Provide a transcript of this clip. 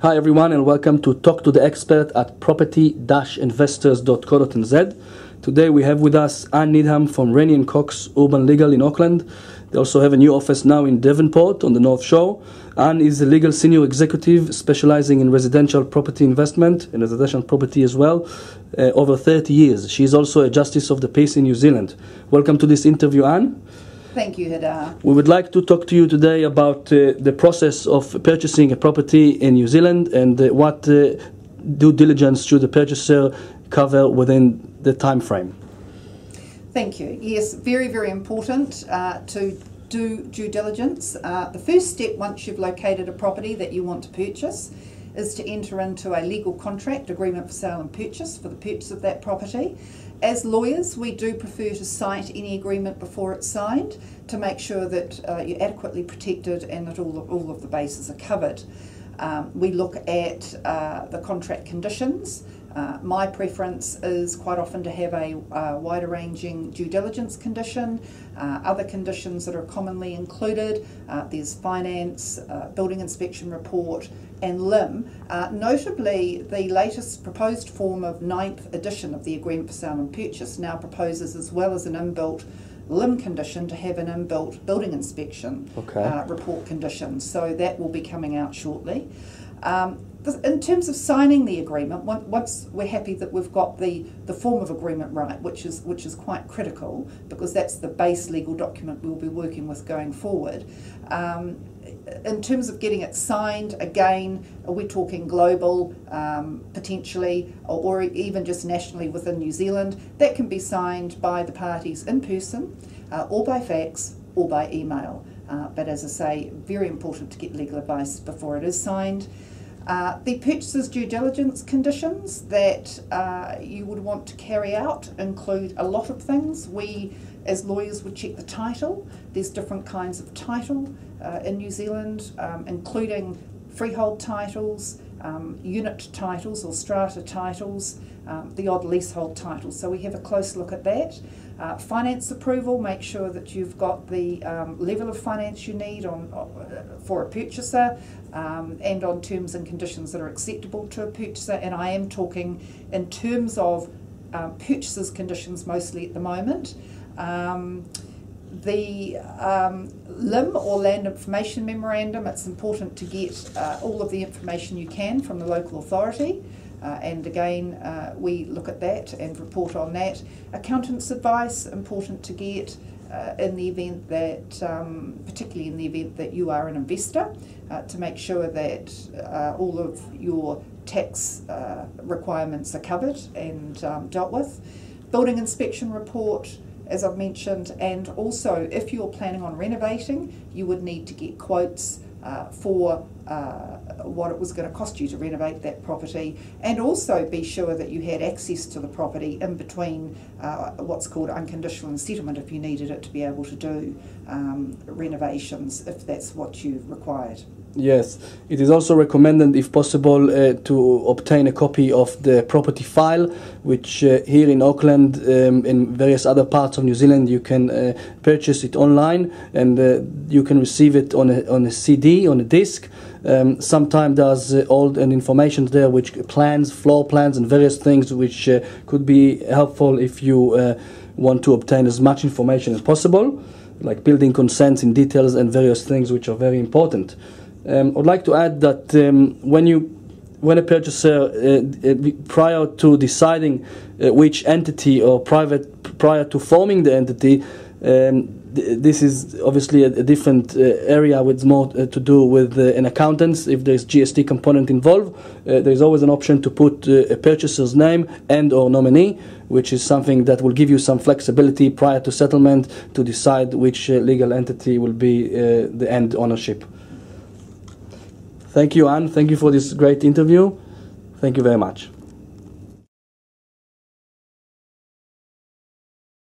Hi everyone and welcome to Talk to the Expert at property-investors.co.nz. Today we have with us Anne Needham from Rennie & Cox Urban Legal in Auckland. They also have a new office now in Devonport on the North Shore. Anne is a legal senior executive specializing in residential property investment and residential property as well uh, over 30 years. She is also a justice of the peace in New Zealand. Welcome to this interview Anne. Thank you, Hida. We would like to talk to you today about uh, the process of purchasing a property in New Zealand and uh, what uh, due diligence should the purchaser cover within the time frame. Thank you. Yes, very, very important uh, to do due diligence. Uh, the first step, once you've located a property that you want to purchase, is to enter into a legal contract agreement for sale and purchase for the purchase of that property. As lawyers, we do prefer to sight any agreement before it's signed to make sure that uh, you're adequately protected and that all of, all of the bases are covered. Um, we look at uh, the contract conditions. Uh, my preference is quite often to have a uh, wider ranging due diligence condition. Uh, other conditions that are commonly included, uh, there's finance, uh, building inspection report, and LIM. Uh, notably, the latest proposed form of ninth edition of the Agreement for Sale and Purchase now proposes, as well as an inbuilt LIM condition, to have an inbuilt building inspection Okay. uh, report condition. So that will be coming out shortly. Um, in terms of signing the agreement, once we're happy that we've got the, the form of agreement right, which is which is quite critical because that's the base legal document we'll be working with going forward. Um, in terms of getting it signed, again, are we talking global um, potentially, or, or even just nationally within New Zealand? That can be signed by the parties in person, uh, or by fax, or by email. Uh, but as I say, very important to get legal advice before it is signed. Uh, the purchaser's due diligence conditions that uh, you would want to carry out include a lot of things. We, as lawyers, would check the title. There's different kinds of title uh, in New Zealand, um, including freehold titles, um, unit titles or strata titles, um, the odd leasehold titles. So we have a close look at that. Uh, finance approval, make sure that you've got the um, level of finance you need on, uh, for a purchaser um, and on terms and conditions that are acceptable to a purchaser. And I am talking in terms of um, purchasers' conditions mostly at the moment. The um, LIM or Land Information Memorandum, it's important to get uh, all of the information you can from the local authority. Uh, and again, uh, we look at that and report on that. Accountant's advice, important to get uh, in the event that, um, particularly in the event that you are an investor, uh, to make sure that uh, all of your tax requirements are covered and um, dealt with. Building inspection report, as I've mentioned, and also if you're planning on renovating, you would need to get quotes uh, for uh, what it was going to cost you to renovate that property, and also be sure that you had access to the property in between uh, what's called unconditional settlement if you needed it to be able to do um, renovations if that's what you required. Yes, it is also recommended, if possible, uh, to obtain a copy of the property file, which uh, here in Auckland, um, in various other parts of New Zealand, you can uh, purchase it online and uh, you can receive it on a, on a CD, on a disc. Um, Sometimes there's uh, all an information there, which plans, floor plans, and various things, which uh, could be helpful if you uh, want to obtain as much information as possible, like building consents in details and various things which are very important. Um, I'd like to add that um, when you when a purchaser uh, uh, prior to deciding uh, which entity or private prior to forming the entity um, th- this is obviously a, a different uh, area with more uh, to do with uh, an accountant if there's GST component involved there's always an option to put a purchaser's name and or nominee which is something that will give you some flexibility prior to settlement to decide which legal entity will be the end ownership Thank you, Anne. Thank you for this great interview. Thank you very much.